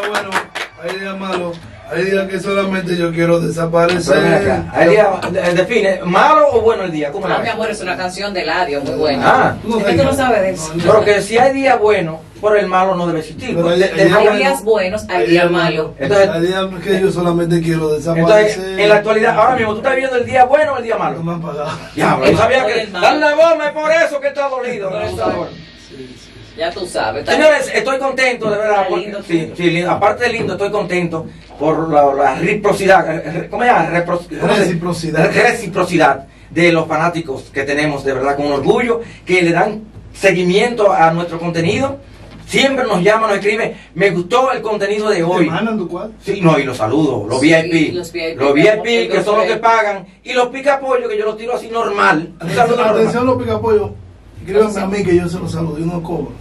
días buenos, hay días malos, hay días que solamente yo quiero Pero desaparecer. acá, hay día, de- define, ¿malo o bueno el día? ¿Cómo Ah, la mi amor, es una canción de Ladio muy buena. Ah, Tú no Es que tú no sabes de eso. pero que si hay día bueno, por el malo no debe existir. Pero hay- de- hay de- días Hay bueno, días buenos, hay hay días días malos. Entonces, Hay días que yo solamente quiero entonces, desaparecer. en la actualidad, ahora mismo, ¿tú estás viviendo el día bueno o el día No malo? me han pagado. Diablo, yo sabía que dan la bomba, es por eso que está dolido. Ya tú sabes. Señores, estoy contento, de verdad. Está porque- lindo sí, sí, lindo. aparte de lindo, estoy contento por la, la reciprocidad. eh, eh, ¿Cómo se llama? Repro- ¿cómo se- Reciprocidad. Reciprocidad de los fanáticos que tenemos, de verdad, con orgullo, que le dan seguimiento a nuestro contenido. Siempre nos llaman, nos escriben. Me gustó el contenido de ¿Te hoy. mandan tu cuadro? Sí, no, y los saludos, los Sí, VIP. los VIP, Los VIP, el que son los que pagan. Y los pica pollo, que yo los tiro así normal. Saludo Atención, normal. atención los picapollos. Escríbanme a mí que yo se los saludo, yo no cobro.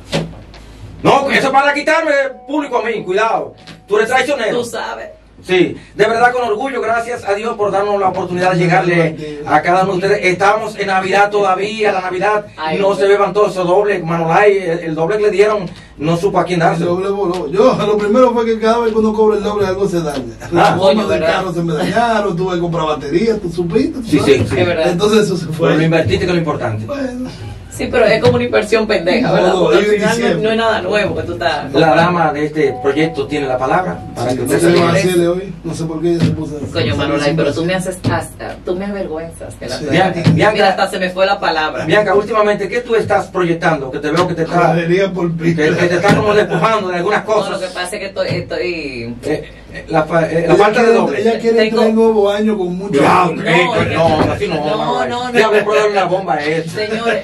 No, eso es para quitarme público a mí, cuidado. Tú eres traicionero. Tú sabes. Sí, de verdad con orgullo, gracias a Dios por darnos la oportunidad de llegarle a cada uno de ustedes. Estamos en Navidad todavía, la Navidad, Ay, no se beban todos esos dobles. Manolay, el, el doble que le dieron, no supo a quién El dárselo. doble voló. Yo, lo primero fue que cada vez que uno cobra el doble algo se daña. Las Ah, gomas del ¿verdad? carro se me dañaron, tuve que comprar baterías, tú supiste. tú Sí, sabes. sí, sí. Es verdad. Entonces eso se Pero fue. lo invertiste que es lo importante. Bueno, Sí, pero es como una inversión pendeja, ¿verdad? No, Porque al final no, no es nada nuevo que tú estás. La dama de este proyecto tiene la palabra para que no usted sé se hoy. No sé por qué ella se puso. Coño, Manolay, pero tú me haces hasta, tú me avergüenzas. Que la Sí. Bianca, Mira, Bianca, hasta se me fue la palabra. Bianca, últimamente, ¿qué tú estás proyectando? Que te veo que te está, que, por que pico. te está como despojando de algunas No, lo cosas. que pasa es que estoy, estoy eh, la, fa- eh, la Ella falta de doble. Ella quiere Tengo- entrar el nuevo año con mucho. No, eh, es que- no, así no. no, no, no. Déjame ponerle una bomba a esto. Señores,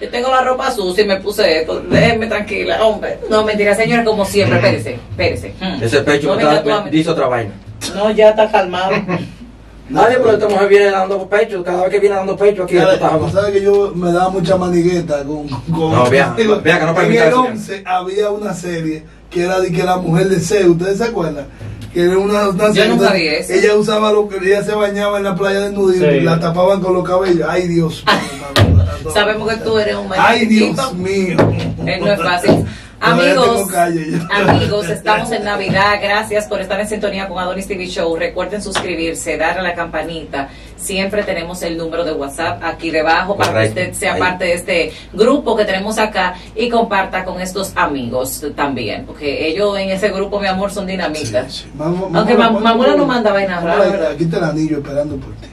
yo tengo la ropa sucia y me puse esto. Déjenme tranquila, hombre. No, mentira, señores, como siempre. Espérese, espérese. Mm. Ese pecho No está- dice otra vaina. No, ya está calmado. Nadie, pero esta mujer viene dando pecho. Cada vez que viene dando pecho aquí, sabes que yo me daba mucha manigueta con. con No, vea, vea que no En permita el eso. 11 había una serie que era de que la mujer de Zeus, ¿ustedes se acuerdan? Que era una, una Yo serie nunca donde vi eso. Ella usaba lo que ella se bañaba en la playa de nudismo Sí. y la tapaban con los cabellos. Ay, Dios mío. Sabemos que tú eres un Ay, Dios mío. Eh, no es fácil. Amigos, amigos, estamos en Navidad. Gracias por estar en sintonía con Adonis TV Show. Recuerden suscribirse, darle a la campanita. Siempre tenemos el número de WhatsApp aquí debajo para Correcto. que usted sea Ahí. parte de este grupo que tenemos acá y comparta con estos amigos también. Porque ellos en ese grupo, mi amor, son dinamitas. Sí, Aunque mamula no manda vainas mamá, raras, ¿verdad? Aquí está el anillo esperando por ti.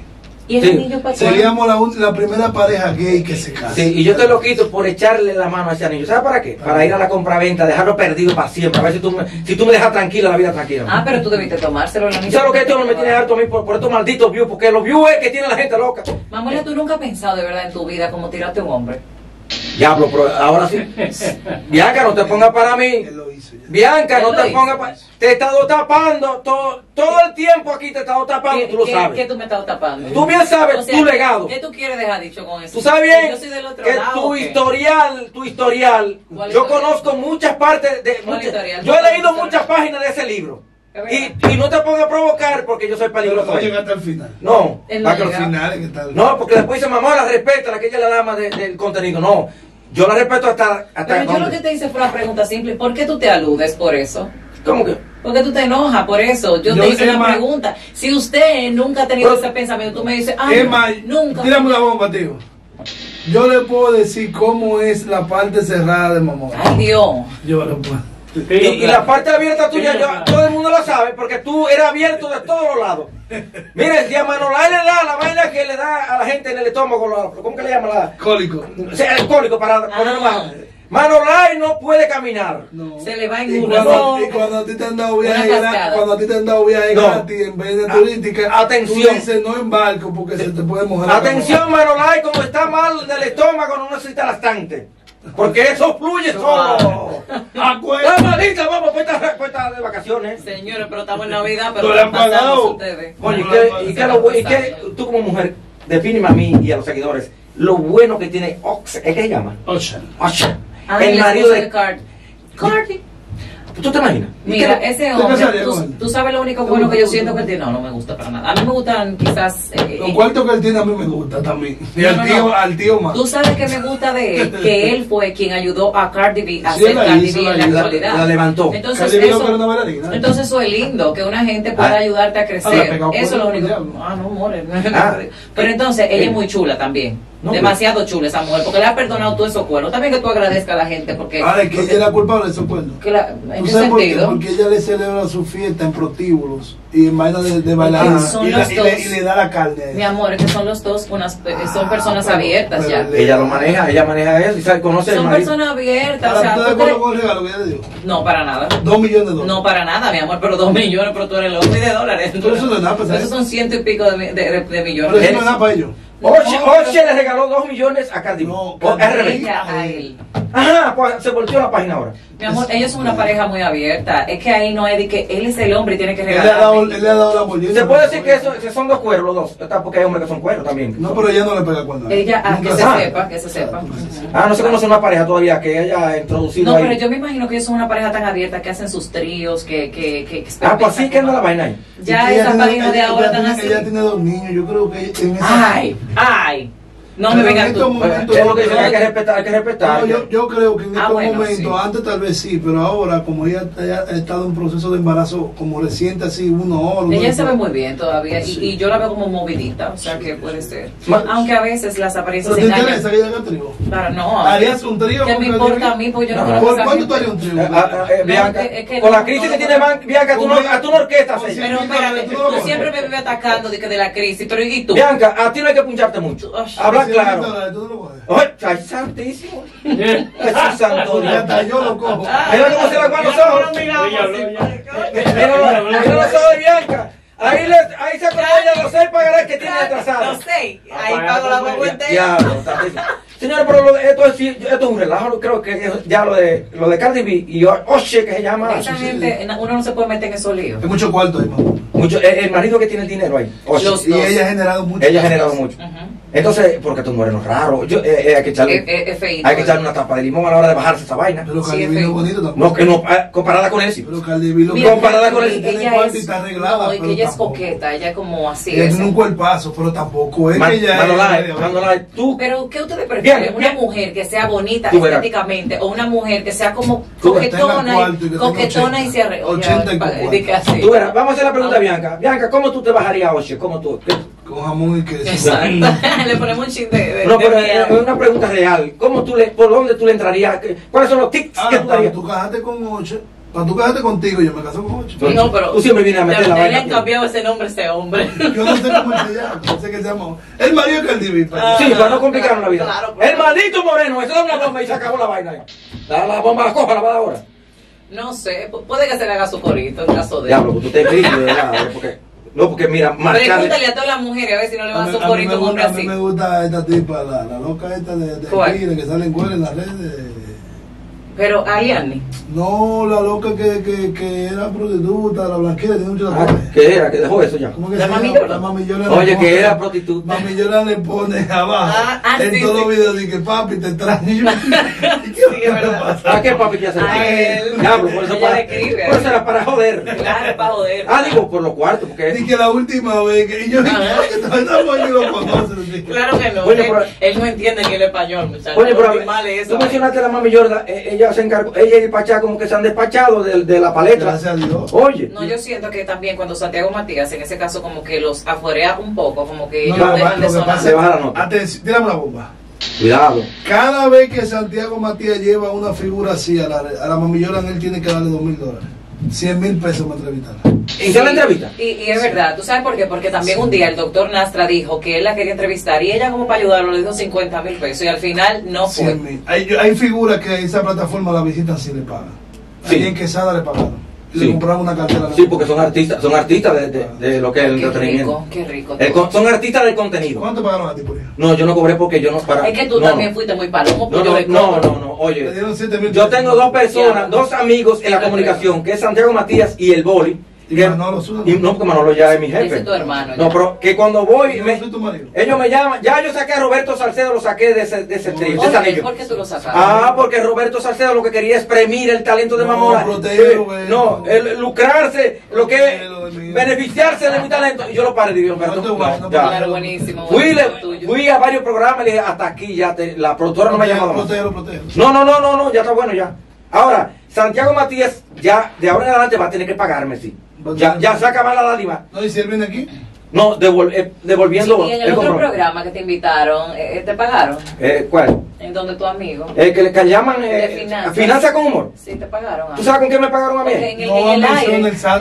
Y el Sí. niño para Seríamos la, un- la primera pareja gay que se casa. Sí, y yo te lo quito por echarle la mano a ese anillo. ¿Sabes para qué? Para ir a la compraventa, dejarlo perdido para siempre. A ver si tú me, si tú me dejas tranquila, la vida tranquila. Ah, pero tú debiste tomárselo. la ¿Y ¿Sabes lo que esto no me tiene harto a mí por, por estos malditos views? Porque los views es que tiene la gente loca. Mamula, tú nunca has pensado de verdad en tu vida como tirarte a un hombre. Diablo, pero ahora sí. Bianca, no te pongas para mí. Bianca, no te pongas para... Te he estado tapando todo, todo el tiempo aquí, te he estado tapando, ¿Qué, tú lo sabes. qué tú me estás tapando? Tú bien sabes O sea, tu legado. ¿Qué tú quieres dejar dicho con eso? Tú sabes Que bien Yo soy del otro que lado. tu historial, tu historial, ¿Cuál yo historial? conozco muchas partes de... ¿Cuál muchas- historial? yo he ¿Cuál leído muchas páginas de ese libro. Y, y no te pongas a provocar porque yo soy Pero peligroso. no ahí. llegaste al final. No, no Al llega. final no, porque después dice, mamá, la respeta, la que ella es la dama de- del contenido. No, yo la respeto hasta... hasta Pero yo lo que te hice fue una pregunta simple. ¿Por qué tú te aludes por eso? ¿Cómo que? ¿Por qué tú te enojas por eso? Yo, Yo, te hice una más- pregunta. Si usted nunca ha tenido Pero- ese pensamiento, tú me dices, ah, nunca. tírame una bomba, tío. Yo le puedo decir cómo es la parte cerrada de mamón. Ay, Dios. Yo le puedo. Y, y la parte abierta tuya, Sí, yo- claro. todo el mundo lo sabe, porque tú eres abierto de todos los lados. Mire, si a Manolay le da la vaina que le da a la gente en el estómago, la- ¿cómo que le llama la? Cólico. O sea, el cólico para poner más. Manolay no puede caminar. No. Se le va en cuando, No. y cuando a ti te han dado viaje cuando a ti te han dado viaje No. gratis en vez de A- turística, atención. tú dices no en barco porque se te puede mojar. la Atención, Manolay, como está mal del estómago, no necesita lactante. Porque eso fluye solo. Acuérdate. Está malita, vamos, está, está de vacaciones. Señores, pero estamos en Navidad, pero le han pagado. ustedes. Oye, ¿y qué, y qué lo y qué- tú como mujer, defíneme a mí y a los seguidores, lo bueno que tiene Ox, ¿es que se llama? Ocean. Ah, el marido de Cardi. Cardi. ¿Tú te imaginas? Mira, ¿Qué- ese ¿Te hombre, tú, sabes lo único ¿Te bueno que yo ¿Te siento que él tiene. No, no me gusta para nada. A mí me gustan quizás. eh, Los eh, cuartos que él tiene a mí me gusta también. Y No, al no, tío, no. al tío más. Tú sabes que me gusta de él, que él fue quien ayudó a Cardi B a Sí, ser la Cardi hizo, B la en la hizo, actualidad. la levantó. Entonces eso, entonces eso es lindo, que una gente pueda Ah. ayudarte a Ah, crecer. Eso es lo único. Ah, no, more. Ah. Pero entonces ella Eh. es muy chula también. No, Demasiado chula esa mujer, porque le ha perdonado todos esos cuernos. También que tú agradezcas a la gente, porque. Ahora, es que ella era culpable de esos cuernos. que la- ¿En ¿Tú qué sabes por qué? sentido? Porque ella le celebra su fiesta en prostíbulos y en vaina de, son y, la- y le, y le da la carne. a Mi amor, es que son los dos unas, eh, son Ah, personas pero- abiertas pero ya. le- Ella lo maneja, ella maneja eso y sabe, conoce el Son personas abiertas, o Ahora, sea, ¿tú ¿tú estás de acuerdo crees? con el regalo que ella dio? No, para nada. Dos millones de dólares. No para nada, mi amor, pero dos millones, pero tú eres loco y de dólares. Eso no es nada, pues, Esos ¿sabes? son ciento y pico de, de, de- Pero millones. eso no es nada para ellos. Oche, le regaló dos millones a Cardi B. No, a él. Ajá, pues se volteó la página ahora. Mi amor, ellos son una pareja muy abierta. Es que ahí no es de que él es el hombre y tiene que Él le ha dado, regalar. él le ha dado la bolita. Se puede decir que, eso, que son dos cueros los dos, porque hay hombres que son cueros también. No, pero ella no le pega cuando. Ella, ah, que se sepa, que se sepa. Ah, no se conoce una pareja todavía que ella ha introducido No, ahí. pero yo me imagino que ellos son una pareja tan abierta que hacen sus tríos, que... que, que Ah, pues así que anda la vaina ahí. Ya tiene- páginas de ahora tiene- así. Ella tiene dos niños, yo creo que en esa. Ay, ay. No me Pero vengas en tú. momentos- es lo que hay que respetar, hay que respetar. No, yo, yo creo que en Ah, estos bueno, momentos, sí. antes tal vez sí, pero ahora, como ella ella ha estado en proceso de embarazo como reciente, así, uno hora. uno Ella se ve muy bien todavía y, Sí. y yo la veo como movidita, o sea que puede ser. Aunque a veces las ¿Pero apariencias te engañan. interesa que ella haga trío? Claro, no. ¿Harías un trío ¿Qué me importa a mí? Porque yo no No. ¿Por cuánto tú harías un trío? Con la crisis que tiene Bianca, tú no, a tú no orquestas. Pero espérate, tú siempre me vives atacando de, que de la crisis, pero ¿y tú? Bianca, a ti no hay que puncharte mucho. Ay, Claro. Ay, ay, santísimo. Jesús santo hasta yo lo cojo. Mira cómo se los ojos. Mira, mira los ojos de Bianca. Ahí, le, ahí se acordó ella los seis pagarás que tiene atrasado. Los seis. Ahí pago la entera. Diablo, santísimo. Señores, pero lo de- esto, es, esto es un relajo, creo que es ya lo de, lo de Cardi B y Oche que se llama. Esa gente, uno no se puede meter en esos líos. Hay mucho cuarto. Mucho, el, el marido que tiene el dinero ahí. Oche. Y ella ha generado mucho. Ella ha generado mucho. Entonces, porque tu moreno es raro. Yo, eh, eh, hay que echarle, Es- es- es feíto, hay que eh. echarle una tapa de limón a la hora de bajarse esa vaina. Pero Sí, Cardi es es bonito tampoco. No, que no, ah, comparada con él sí. Pero Cardi B lo Mira, Comparada con ella- el- tiene ella y es, está arreglada, no, y que ella es coqueta, ella es como así. Ella es. tiene un cuerpazo, pero tampoco es Man- que ella es. Tú, Pero, ¿qué ustedes prefieren? Bien, ¿Una bien. mujer que sea bonita Tú verás. estéticamente o una mujer que sea como Tú coquetona, y que coquetona y 80, se arregla? 80 y con Oye, cuarto. di que así. tú verás. Vamos a hacer la pregunta a. Bianca. Bianca, ¿cómo tú te bajarías a Oche? ¿Cómo tú? ¿Qué- Con jamón y queso. Exacto. Le ponemos un de, de, No, de pero miel. es una pregunta real. ¿Cómo tú le, por dónde tú le entrarías? ¿Qué- ¿Cuáles son los tics Ah, que tú darías? tú casaste con ocho. Cuando tú casaste contigo, yo me casé con ocho. No, pero Tú siempre vienes a meter le- la le vaina han aquí. cambiado ese nombre a ese hombre. Yo no sé cómo se llama, no sé qué se llama. El marido Cardi B. Ah. Sí, para no complicar la vida. Claro, claro. El maldito moreno, eso da una bomba y se acabó la vaina. ahí. Da la bomba, la coja, la va ahora. No sé, pu- puede que se le haga su corito en caso de. Diablo, tú te de verdad. eh, Porque, no, porque mira, marcarle. Pregúntale a todas las mujeres a ver si no le A va a mí, su a mí corito me a un hombre gusta, a mí así. me gusta esta tipa, la, la loca esta de, de. Tigre, que sale en en las redes. Pero Ariane. No, la loca que, que, que era prostituta, la blanquera, tiene mucho Ah. ¿Qué era? Que dejó eso ya. ¿Cómo que La se Mami llama? Yola. La Mami Yola Oye, que era prostituta. Mami Yola le pone abajo. Ah, ah, en sí, todos sí. los videos dice que papi te extraño. ¿Y qué Sí, es verdad. ¿A qué papi que hace? A él. Diablo, por eso, Ella para, escribe. por eso era para joder. Claro, para joder. Ah, digo, por los cuartos, porque. Y que la última vez que y yo dije, que lo conoce. dije. Claro que no. Oye, él, pero- él no entiende ni el español, muchachos. Oye, pero Muy mal eso. tú mencionaste a la mami Yorda, eh, ella se encargó, ella y el Pachá como que se han despachado de, de la palestra. Gracias a Dios. Oye, No, yo siento que también cuando Santiago Matías, en ese caso, como que los afuerea un poco, como que No, ellos lo que dejan pasa- de lo que sonar. pasa Se baja la nota. Atención, tírame la bomba. cuidado. Cada vez que Santiago Matías lleva una figura así a la, a la mami Yola, él tiene que darle dos mil dólares. 100 mil pesos me entrevistar. ¿En qué la entrevista? Y, y es verdad, ¿tú sabes por qué? Porque también un día el doctor Nastra dijo que él la quería entrevistar y ella como para ayudarlo le dijo 50 mil pesos y al final no fue. 100 mil. Hay, hay figuras que esa plataforma la visitan si le pagan. Sí. Ahí en Quesada le pagaron. Sí. le compraron una cartera. Sí, porque son artistas, son artistas de, de- de lo que es el Qué entretenimiento. rico, qué rico. El son artistas del contenido. ¿Cuánto pagaron a ti por eso? No, yo no cobré porque yo no para. Es que tú no, también fuiste muy palomo, No, pues no, yo le no, cobro. no, no, oye. dieron 7 mil Yo tengo dos personas, dos amigos en la Sí, comunicación, que es Santiago Matías y el Boli, Y que- Manolo Zuna. y no, porque Manolo ya es mi jefe. Ese es tu hermano, No, pero que cuando voy, me- soy tu marido. ellos me llaman. Ya yo saqué a Roberto Salcedo, lo saqué de ese, de ese ¿Por trío, ¿Por qué, anillo. ¿Por qué tú lo sacaste? Ah, porque Roberto Salcedo lo que quería es premir el talento de No, Mamora. protege, Eh, no, el lucrarse, lo que mí. beneficiarse de mi talento. Y yo lo paré, digo, Roberto, No no, no. Claro, buenísimo. Fui, le- fui a varios programas y le dije, hasta aquí ya, te- la productora no me ha llamado más. No, no, no, no, no, ya está bueno ya. Ahora, Santiago Matías ya de ahora en adelante va a tener que pagarme, sí. Ya, ya se acaba la dádiva. No, y si él viene aquí, No, devol- eh, devolviendo Sí, y en el el otro compromiso. programa que te invitaron, eh, ¿te pagaron? Eh, ¿Cuál? ¿En donde tu amigo? El que que llaman eh, finanzas. finanza con humor. Sí, te pagaron. ah. ¿Tú sabes con qué me pagaron a mí? Porque en el, No en el aire,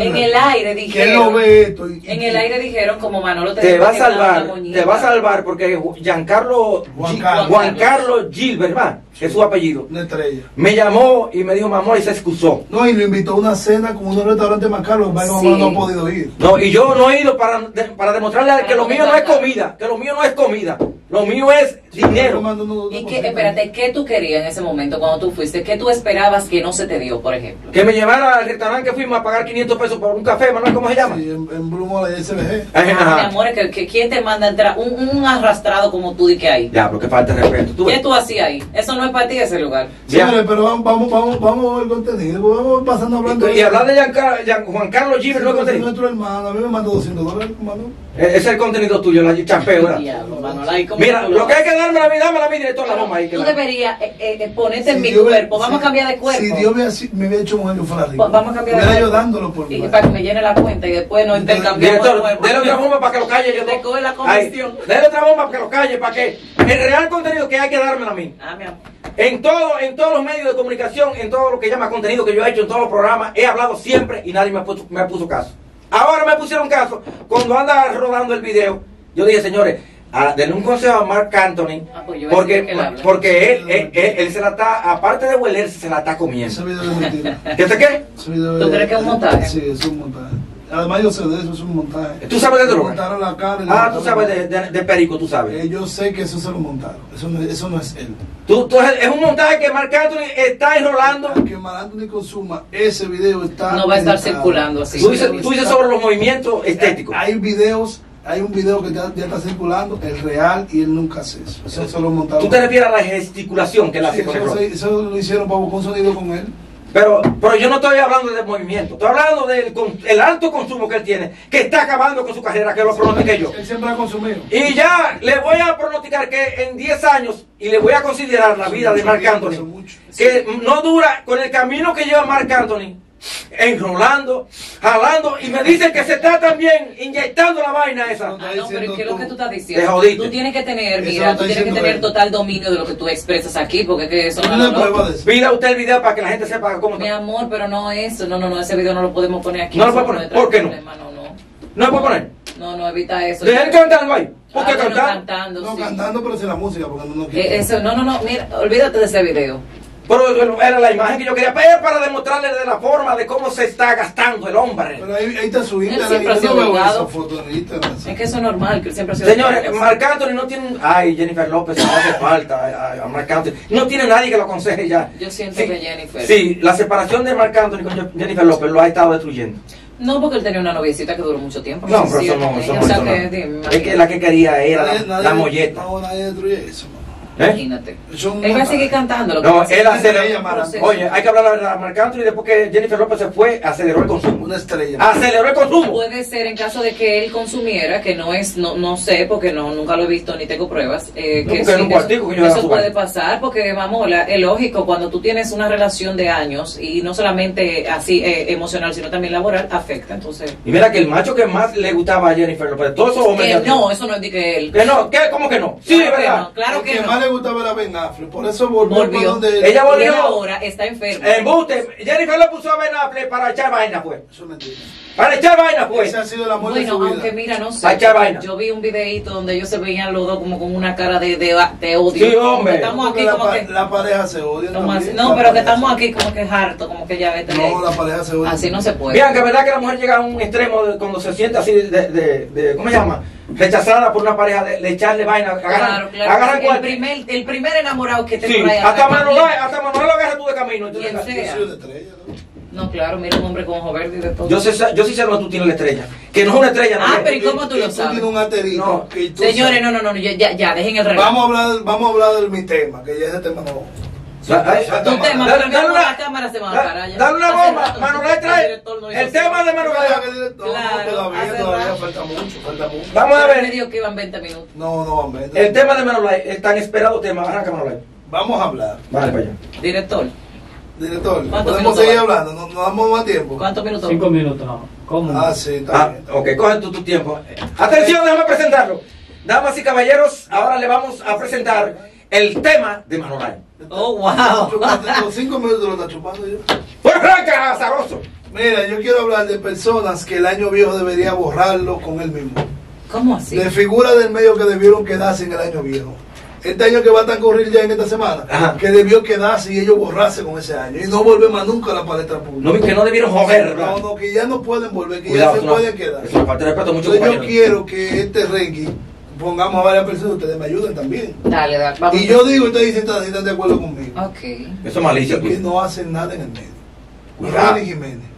en el aire dijeron, lo ve esto. y- y- en el aire dijeron como Manolo te, Te va a salvar, te va a salvar porque Giancarlo Juan Carlos. Juan Carlos Gilbert, ¿verdad? Que es su apellido. Una estrella. Me llamó y me dijo, mamá, y se excusó. No, y lo invitó a una cena con unos restaurantes más caros. que Sí. mamá no ha podido ir. No, y yo no he ido para, de- para demostrarle a él que lo mío no es comida, que lo mío no es comida, lo mío es dinero. ¿Y qué, espérate, qué tú querías en ese momento cuando tú fuiste? ¿Qué tú esperabas que no se te dio, por ejemplo? Que me llevara al restaurante que fuimos a pagar 500 pesos por un café, Manuel, ¿cómo se llama? Sí, en, en Blue Mall, SBG. Ah, mi amor, es que, que- ¿quién te manda a entrar? Un, un arrastrado como tú, ¿de qué hay? Ya, pero que falta de respeto. ¿Qué tú hacías ahí? Eso no es para ti ese lugar. Ya. Señores, pero vamos, vamos, vamos, vamos a ver el contenido. Vamos pasando hablando. Y, y hablar de Giancar- Gian- Juan Carlos Sí, Gilbert no es contenido. nuestro hermano. A mí me mandó 200 dólares, hermano. Eh, Ese es el contenido tuyo, la champeo, ¿verdad? Diablo, Manolo, ahí como Mira, lo que hay que darme la vida, dame la vida director la bomba ahí. que Tú la- deberías eh, eh, ponerte en mi Dios me- cuerpo. Vamos si- a cambiar de cuerpo. Si Dios me, así- me hubiera hecho mujer, yo fuera rico. Va- Vamos a cambiar de cuerpo. dándolo por Y para que me llene la cuenta y después nos intercambiamos Director, déle otra bomba para que lo calle. Yo Te coge la comisión. Dele otra bomba para que lo calle, para que el real contenido que hay que dármelo a mí. Ah, mi amor. En todo, en todos los medios de comunicación, en todo lo que llama contenido que yo he hecho, en todos los programas, he hablado siempre y nadie me puso, me puso caso. Ahora me pusieron caso cuando anda rodando el video. Yo dije, señores, a, denle un consejo a Mark Anthony, Ah, pues porque, que él porque él, él, él- él se la está, aparte de hueler, se la está Ese comiendo. video es mentira. ¿Qué? Ese ¿Tú crees que es un montaje? Sí, es un montaje. Además, yo sé de eso, es un montaje. ¿Tú sabes de droga? montaron la cara. y Ah, tú sabes de, de- de perico, tú sabes. Eh, yo sé que eso se lo montaron. Eso no, eso no es él. Tú, tú- es un montaje que Marc Anthony está enrolando. Al que Mar Anthony consuma ese video está. No va a estar editado. circulando así. Tú dices, tú dices sobre los movimientos Eh, estéticos. Hay videos, hay un video que ya, ya está circulando, el real, y él nunca hace eso. Eso se lo montaron. Tú te refieres a la gesticulación que él Sí, hace con el eso, se- eso lo hicieron para buscar un sonido con él. Pero, pero yo no estoy hablando del movimiento, estoy hablando del el alto consumo que él tiene, que está acabando con su carrera, que lo pronostiqué yo. Él siempre ha consumido. Y ya le voy a pronosticar que en 10 años, y le voy a considerar la vida de Marc Anthony, que no dura con el camino que lleva Marc Anthony, enrolando, jalando, y me dicen que se está también inyectando la vaina esa. No, Ah, no, pero ¿qué es lo que tú estás diciendo? Tú tienes que tener, mira, lo tú tienes que tener él. total dominio de lo que tú expresas aquí, porque que eso no, No. Pida usted el video para que la gente sepa cómo Mi amor, pero no eso, no, no, no, ese video no lo podemos poner aquí. No lo puede poner. ¿Por qué no? No, no, ¿No se puede poner? no, no, evita eso. Dejen cantando ahí. ¿Por qué Ah, bueno, cantando, No, sí. cantando, pero sin la música, porque no, no Eh, quiere. eso, no, no, no, mira, olvídate de ese video. Pero era la imagen que yo quería ver para demostrarle de la forma de cómo se está gastando el hombre. Pero ahí, ahí está su Instagram. siempre ha Yo sido no veo delgado. esa foto en Instagram. Es que eso es normal, que él siempre ha sido Señores. Marc Anthony no tiene. Ay, Jennifer López, no hace falta a, a Marc Anthony. No tiene nadie que lo aconseje ya. Yo siento Sí, que Jennifer. Sí, la separación de Marc Anthony con Jennifer López lo ha estado destruyendo. No, porque él tenía una noviecita que duró mucho tiempo. No, pero eso no, eso o no, sea eso no. que, dime, Es que la que quería era Nadie- la, nadie- la molleta. No, nadie destruye eso. Imagínate. Es un Él va a seguir cantando. Lo que No, es él aceleró. Oye, hay que hablar la verdad. Marc Anthony, después que Jennifer López se fue, aceleró el consumo. Una estrella. Aceleró el consumo. Puede ser en caso de que él consumiera, que no es, no, no sé, porque no nunca lo he visto ni tengo pruebas. Eh, No, que porque en un que cuartico que yo eso, puede pasar, porque vamos, la- es lógico, cuando tú tienes una relación de años y no solamente así eh, emocional, sino también laboral, afecta. Entonces, Y mira que el macho que más le gustaba a Jennifer López, todos esos hombres. no, eso no indica él. Que no, ¿qué? ¿Cómo que no? Sí, Claro que ¿verdad? no, claro que que no. Le gustaba era Ben Affleck. Por eso volvió, Volvió. para donde. Ella volvió. ahora está enfermo. Embuste. Jennifer lo puso a Ben Affleck para echar vaina, pues. Eso es mentira. Para echar vaina, pues. Ese ha sido el amor de Bueno, su vida. aunque mira, no sé. Para echar vaina. Yo vi un videito donde ellos se veían los dos como con una cara de, de, de odio. Sí, Como hombre. que Estamos aquí la, como pa- que. la pareja se odia. también, no, pero que estamos aquí como que harto, como que ya vete. No, la pareja se odia. Así no se puede. Vean que verdad que la mujer llega a un extremo de, cuando se siente así de, de, de- ¿cómo se llama? Rechazada por una pareja de, de echarle vaina. Agarran, Claro, claro. agarran el, cual- primer, el primer enamorado que te Sí, trae hasta Manuel, familia. hasta Manuel lo agarra tú de camino. ¿No? Claro, mira un hombre con ojo verde y de todo. Yo sé, yo sí sé dónde tú tienes la estrella. Que no es una estrella, no Ah, pero ¿y cómo tú lo Tú sabes? tienes un No. tú Señores, sabes. no, no, no, ya, ya, ya, dejen el relajo. Vamos a hablar, vamos a hablar de mi tema, que ya ese tema no. Tema, Dale, una- la cámara se va a da- parar ya. dale una bomba, Manuel el trae el tema de Manuel. Claro, todavía, falta mucho, falta mucho. Vamos a me ver. dijo que iban 20 minutos. No, no. El tema de Manolay, el tan esperado tema. Arranca Manolay. Vamos a hablar. Vale, para allá. Director, Director, ¿Cuántos podemos seguir va? hablando, no, no damos más tiempo. ¿cuántos minutos? Cinco minutos, no. ¿Cómo? Ah, sí, está Ah, bien. ok, coge tu, tu tiempo. Atención, déjame presentarlo. Damas y caballeros, ahora le vamos a presentar el tema de Manolay. Oh, wow. Cinco minutos lo está chupando yo. ¡Pues arranca, azaroso! Mira, yo quiero hablar de personas que el año viejo debería borrarlo con él mismo. ¿Cómo así? De figuras del medio que debieron quedarse en el año viejo. Este año que va a transcurrir ya en esta semana, Ajá. que debió quedarse y ellos borrarse con ese año y no volver más nunca a la palestra pública. No, que no debieron joder, No, no, que ya no pueden volver, que Cuidado, ya se una- pueden quedar. Es falta de respeto Entonces yo quiero que este ranking pongamos a varias personas, ustedes me ayuden también. Dale, dale, vamos. Y yo digo, ustedes dicen, están, están de acuerdo conmigo. Ok. Eso es malicia, que pues. no hacen nada en el medio. Cuidado. Jiménez.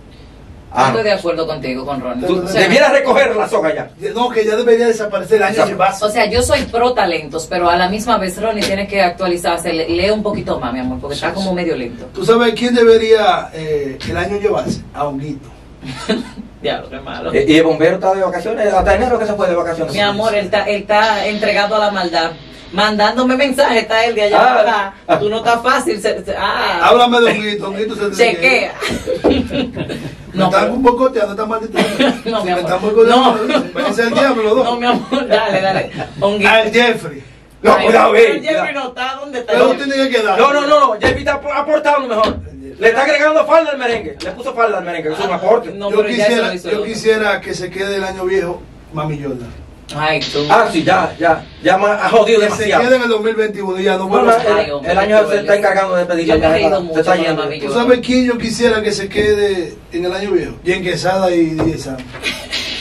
Ah, Estoy de acuerdo contigo, con Ron. tú O sea, debieras recoger la soga ya. No, que ya debería desaparecer el año de base. O sea, yo soy pro talentos, pero a la misma vez Ronnie tiene que actualizarse. Le- Lee un poquito más, mi amor, porque está como medio lento. ¿Tú sabes quién debería eh, el año llevarse? A Honguito. Diablo, qué malo. Y el bombero está de vacaciones, hasta enero que se fue de vacaciones. Mi amor, él está, él está entregado a la maldad. Mandándome mensajes, está él de allá Ah. para acá. Tú no estás fácil. se- se- ah, Háblame de Honguito, Honguito se que chequea. ir. Me no, están un boicoteando esta maldita. No, mi me amor. están boicoteando. No. Váyanse al diablo los dos. no, mi amor, dale, dale. Al Jeffrey. No, Ay, cuidado, ey, Jeffrey no está, ¿dónde está? Pero Jeffrey? tienes que quedar. No, no, no, no, Jeffy está ap- aportando mejor. Le está agregando falda al merengue. Le puso falda al merengue, que es un aporte. No, yo quisiera, yo el quisiera que se quede el año viejo Mami Jordan. Ay, tú. Ah, sí, ya, ya. Ya ma- ha jodido Que se demasiado. quede en el 2021 y ya no No, vuelva no, a salir. Ay, el, hombre, el año se está encargando de pedirle. Yo me he ya, reído se mucho está yendo. ¿Tú sabes quién yo quisiera que se quede en el año viejo? Jen Quesada y Sam.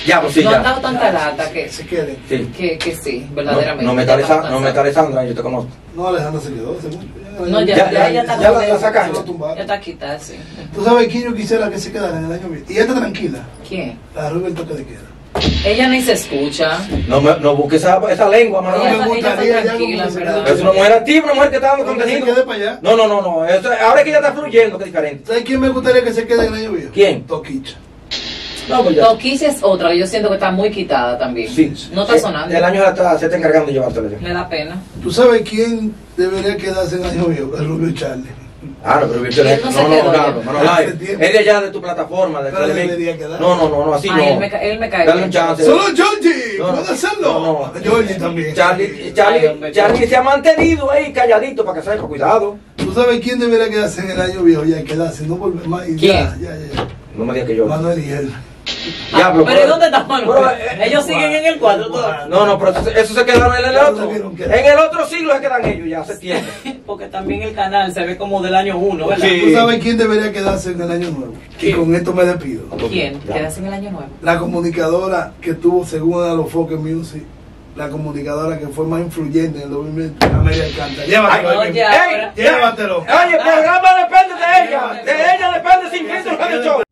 Ya, pues sí, no ya. han dado tanta lata Que se queden. Sí. que, que sí, verdaderamente. no me Ya tales estamos no me yo te conozco. No, Alejandra se quedó hace mucho. No, ya, Ya, ya, ya, ya, está ya como la- de- la sacaron. Ya. Ya está quitada, sí. ¿Tú sabes quién yo quisiera que se quedara en el año viejo? Y ella está tranquila. ¿Quién? La Rubén Toque de Queda. Ella ni se escucha. No, me, no busques esa, esa lengua, No Ella Manuel. me ella gustaría ya tranquila, ¿verdad? Es una mujer activa, una mujer que está dando No, que se contenido. quede para allá. No, no, no, no. Eso- ahora es que ella está fluyendo, que es diferente. ¿Sabes quién me gustaría que se quede en el año viejo? ¿Quién? Toquicha. No, pues. Toquicha es otra, yo siento que está muy quitada también. Sí. No está Sí, sonando. El año se está, se está encargando de llevársela. Me da pena. ¿Tú sabes quién debería quedarse en el año viejo? El Rubio Charlie. Ah, no, pero él no no, no, no, ya. no, no, tiempo. Es de allá de tu plataforma, de. No, no, no, no, así Ay, no. él me, ca- él me cae Dale un chance. ¡Solo Georgie! No, no. ¿Puede hacerlo? No, no. Georgie también. Charlie, Charlie, Charlie se ha mantenido ahí calladito para que sepa, cuidado. ¿Tú sabes quién debería quedarse en el año viejo? Ya quedarse, no volver más. y ¿Quién? Ya, ya, ya. No me digas que yo. Manuel y él. Ya, Ah, pero ¿y dónde está Manuel? pero, eh, Ellos siguen en el cuadro todavía. No, no, pero eso, eso se quedaron en el otro. En el otro siglo se quedan ellos ya, hace tiempo. Porque también el canal se ve como del año 1, ¿verdad? Sí. ¿Tú sabes quién debería quedarse en el año nuevo? Y con esto me despido. ¿Quién? Ya. Quedas en el año nuevo. La comunicadora que tuvo, según a los Focus Music, la comunicadora que fue más influyente en el 2020, Amelia Alcántara. Llévatelo. Ay, no, ya, ¡Ey! ahora. Llévatelo. Oye, el programa depende de ella. De ella depende sin filtro show.